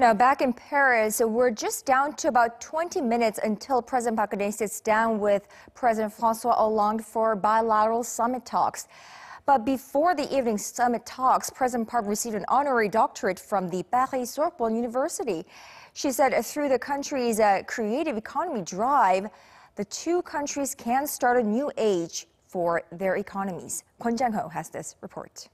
Now, back in Paris, we're just down to about 20 minutes until President Park Geun-hye sits down with President Francois Hollande for bilateral summit talks. But before the evening summit talks, President Park received an honorary doctorate from the Paris Sorbonne University. She said through the country's uh, creative economy drive, the two countries can start a new age for their economies. Kwon Jang-ho has this report.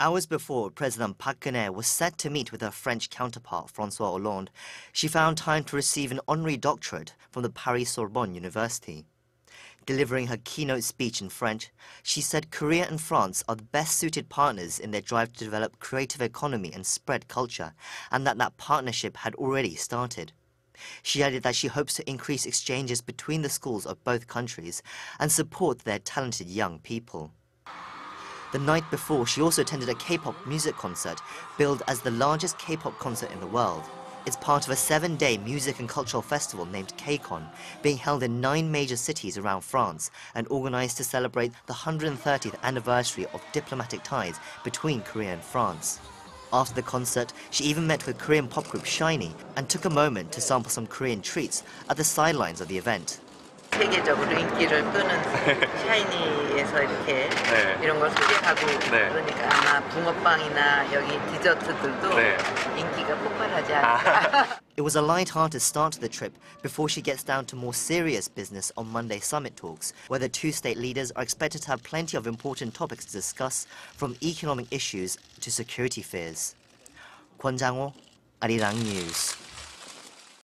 Hours before President Park Geun-hye was set to meet with her French counterpart François Hollande, she found time to receive an honorary doctorate from the Paris Sorbonne University. Delivering her keynote speech in French, she said Korea and France are the best suited partners in their drive to develop creative economy and spread culture, and that that partnership had already started. She added that she hopes to increase exchanges between the schools of both countries and support their talented young people. The night before, she also attended a K-pop music concert, billed as the largest K-pop concert in the world. It's part of a seven-day music and cultural festival named KCON, being held in nine major cities around France and organized to celebrate the 130th anniversary of diplomatic ties between Korea and France. After the concert, she even met with Korean pop group SHINee and took a moment to sample some Korean treats at the sidelines of the event. 세계적으로 인기를 끄는 샤이니에서 이렇게 네. 이런 걸 소개하고 네. 그러니까 아마 붕어빵이나 여기 디저트들도 네. 인기가 폭발하지 않을까. It was a light-hearted start to the trip before she gets down to more serious business on Monday summit talks, where the two state leaders are expected to have plenty of important topics to discuss, from economic issues to security fears. Kwon Jang-ho, Arirang News.